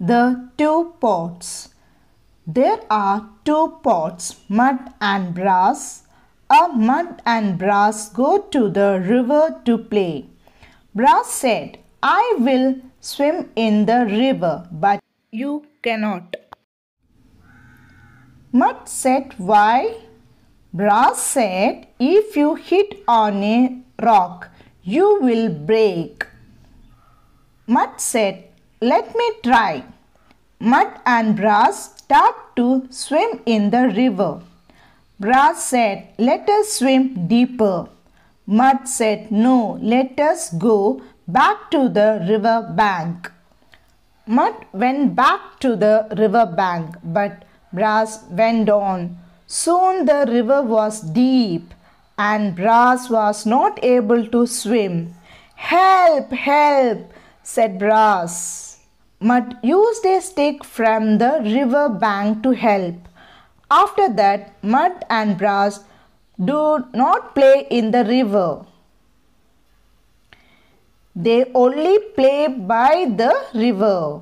the two pots. There are two pots, mud and brass. A mud and brass go to the river to play. Brass said, I will swim in the river, but you cannot. Mud said, Why? Brass said, If you hit on a rock, you will break. Mud said, Let me try. Mud and Brass start to swim in the river. Brass said, Let us swim deeper. Mud said, No, let us go back to the river bank. Mud went back to the river bank, but Brass went on. Soon the river was deep, and Brass was not able to swim. Help, help, said Brass. Mud used a stick from the river bank to help. After that, Mud and Brass do not play in the river. They only play by the river.